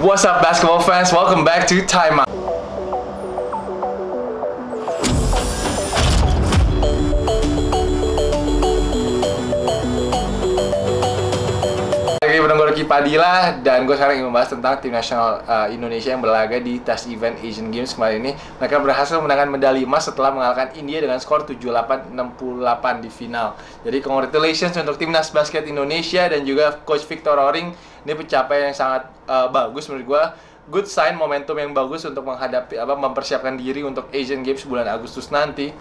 What's up, basketball fans? Welcome back to Time Rocky Padilla dan gue sekarang ingin membahas tentang tim nasional uh, Indonesia yang berlaga di tes event Asian Games kemarin ini. Mereka berhasil menangkan medali emas setelah mengalahkan India dengan skor 78-68 di final. Jadi congratulations untuk timnas basket Indonesia dan juga coach Victor Roring. Ini pencapaian yang sangat uh, bagus menurut gue. Good sign momentum yang bagus untuk menghadapi apa mempersiapkan diri untuk Asian Games bulan Agustus nanti.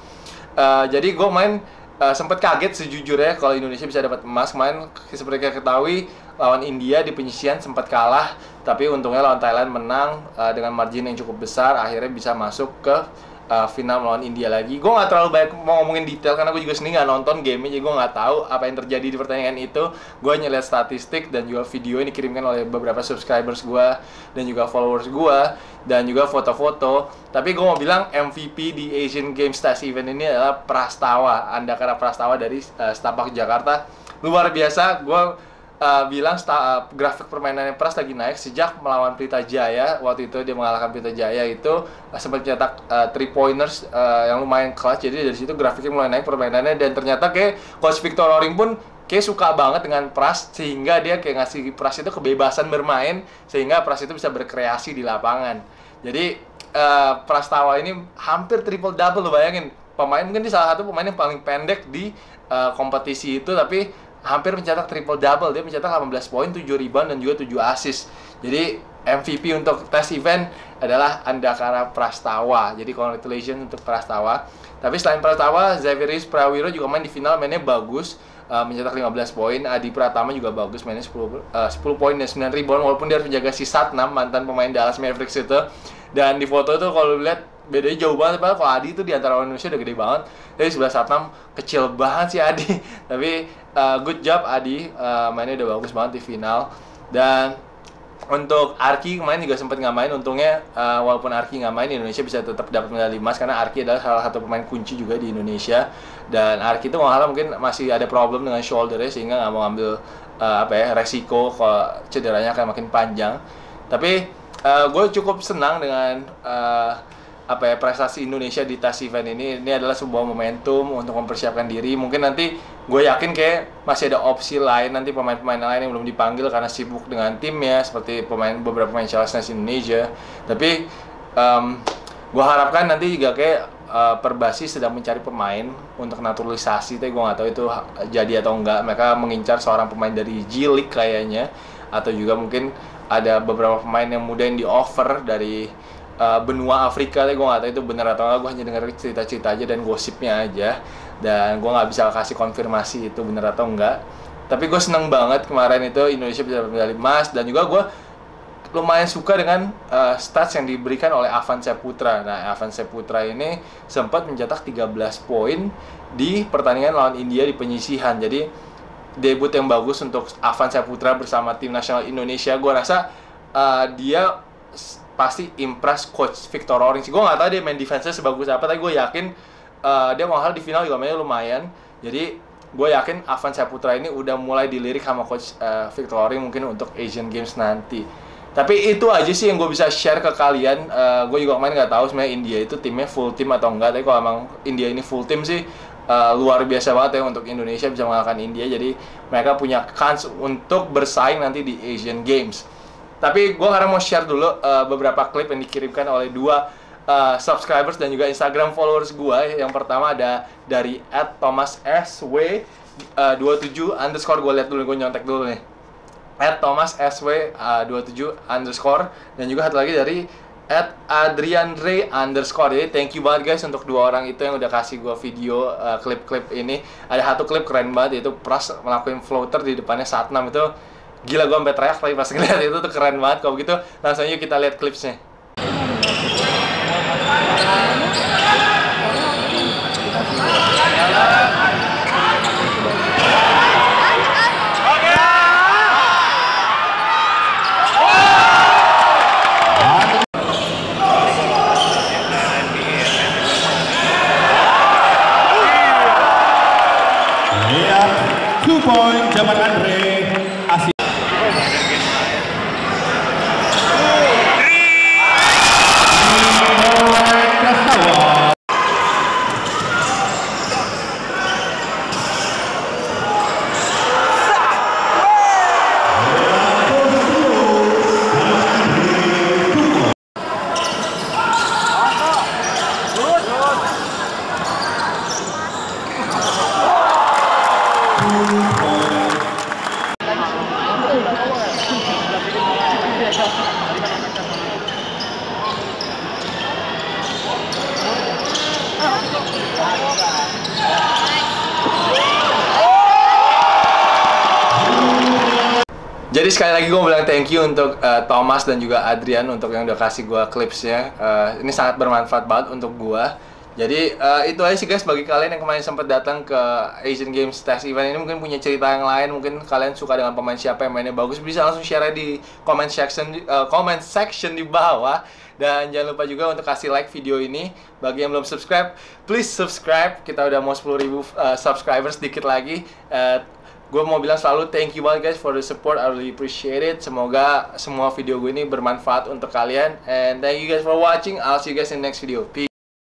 Uh, jadi gue main uh, sempat kaget sejujurnya kalau Indonesia bisa dapat emas kemarin seperti kita ketahui lawan India di penyisian sempat kalah tapi untungnya lawan Thailand menang uh, dengan margin yang cukup besar akhirnya bisa masuk ke uh, final melawan India lagi. Gue nggak terlalu banyak mau ngomongin detail karena gue juga sendiri nggak nonton game jadi gue nggak tahu apa yang terjadi di pertandingan itu. Gue hanya lihat statistik dan juga video yang dikirimkan oleh beberapa subscribers gue dan juga followers gue dan juga foto-foto. Tapi gue mau bilang MVP di Asian Games Test Event ini adalah Prastawa Andakara Prastawa dari uh, Setapak Jakarta. Luar biasa gue uh, bilang sta- uh, grafik permainannya Pras lagi naik sejak melawan Pelita Jaya. Waktu itu dia mengalahkan Pelita Jaya itu uh, sempat cetak uh, three pointers uh, yang lumayan clutch jadi dari situ grafiknya mulai naik permainannya. Dan ternyata kayak coach Victor Loring pun kayak suka banget dengan Pras sehingga dia kayak ngasih Pras itu kebebasan bermain sehingga Pras itu bisa berkreasi di lapangan. Jadi uh, Prastawa ini hampir triple double lo bayangin. Pemain mungkin dia salah satu pemain yang paling pendek di uh, kompetisi itu tapi hampir mencetak triple double dia mencetak 18 poin 7 rebound dan juga 7 assist. Jadi MVP untuk tes event adalah Andakara Prastawa. Jadi congratulations untuk Prastawa. Tapi selain Prastawa Xavieris Prawiro juga main di final mainnya bagus. Uh, mencetak 15 poin. Adi Pratama juga bagus mainnya 10 uh, 10 poin dan 9 rebound walaupun dia harus menjaga si Satnam mantan pemain Dallas Mavericks itu. Dan di foto itu kalau lihat bedanya jauh banget padahal kalau Adi itu di antara orang Indonesia udah gede banget. Tapi sebelah Satnam kecil banget sih Adi. Tapi uh, good job Adi. Uh, mainnya udah bagus banget di final. Dan untuk Arki kemarin juga sempat nggak main. Untungnya uh, walaupun Arki nggak main Indonesia bisa tetap dapat medali emas karena Arki adalah salah satu pemain kunci juga di Indonesia. Dan Arki itu malah mungkin masih ada problem dengan shouldernya sehingga nggak mau ambil uh, apa ya resiko kalau cederanya akan makin panjang. Tapi uh, gue cukup senang dengan uh, apa ya prestasi Indonesia di tas event ini ini adalah sebuah momentum untuk mempersiapkan diri. Mungkin nanti gue yakin kayak masih ada opsi lain nanti pemain-pemain lain yang belum dipanggil karena sibuk dengan timnya seperti pemain beberapa pemain Chelsea Indonesia. Tapi um, gue harapkan nanti juga kayak uh, Perbasi sedang mencari pemain untuk naturalisasi tapi gue nggak tahu itu jadi atau enggak mereka mengincar seorang pemain dari G League kayaknya atau juga mungkin ada beberapa pemain yang muda yang di offer dari uh, benua Afrika tapi gue gak tahu itu benar atau enggak gue hanya dengar cerita-cerita aja dan gosipnya aja dan gue nggak bisa kasih konfirmasi itu benar atau enggak tapi gue seneng banget kemarin itu Indonesia bisa medali emas dan juga gue lumayan suka dengan uh, stats yang diberikan oleh Avan Seputra. Nah, Avan Seputra ini sempat mencetak 13 poin di pertandingan lawan India di penyisihan. Jadi debut yang bagus untuk Avan Seputra bersama tim nasional Indonesia. Gue rasa uh, dia pasti impress coach Victor Oring sih. Gue nggak tahu dia main defense-nya sebagus apa tapi gue yakin uh, dia mahal di final juga mainnya lumayan. Jadi gue yakin Avan Saputra ini udah mulai dilirik sama coach uh, Victor Oring mungkin untuk Asian Games nanti. Tapi itu aja sih yang gue bisa share ke kalian. Uh, gue juga kemarin nggak tahu sebenarnya India itu timnya full tim atau enggak tapi kalau emang India ini full tim sih uh, luar biasa banget ya untuk Indonesia bisa mengalahkan India. Jadi mereka punya kans untuk bersaing nanti di Asian Games tapi gue sekarang mau share dulu uh, beberapa klip yang dikirimkan oleh dua uh, subscribers dan juga Instagram followers gue. Yang pertama ada dari @thomassw uh, 27 underscore. Gue lihat dulu gue nyontek dulu nih. @thomassw uh, 27 underscore. Dan juga satu lagi dari at Adrian Ray underscore. Jadi thank you banget guys untuk dua orang itu yang udah kasih gue video klip-klip uh, ini. Ada satu klip keren banget yaitu Pras melakukan floater di depannya saat 6 itu gila gue sampai teriak tapi pas ngeliat itu tuh keren banget. Kalau gitu langsung aja kita lihat klipsnya Jadi sekali lagi gue bilang thank you untuk uh, Thomas dan juga Adrian untuk yang udah kasih gue clipsnya. Uh, ini sangat bermanfaat banget untuk gue. Jadi uh, itu aja sih guys bagi kalian yang kemarin sempat datang ke Asian Games Test Event ini mungkin punya cerita yang lain, mungkin kalian suka dengan pemain siapa yang mainnya bagus bisa langsung share di comment section uh, comment section di bawah dan jangan lupa juga untuk kasih like video ini bagi yang belum subscribe please subscribe kita udah mau 10.000 ribu uh, subscribers sedikit lagi uh, gue mau bilang selalu thank you banget guys for the support. I really appreciate it. Semoga semua video gue ini bermanfaat untuk kalian. And thank you guys for watching. I'll see you guys in the next video. Peace